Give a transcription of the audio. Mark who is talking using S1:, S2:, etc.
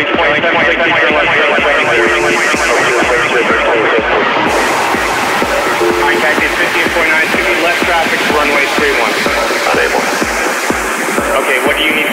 S1: Contacted left traffic, runway 31. Okay, what do you need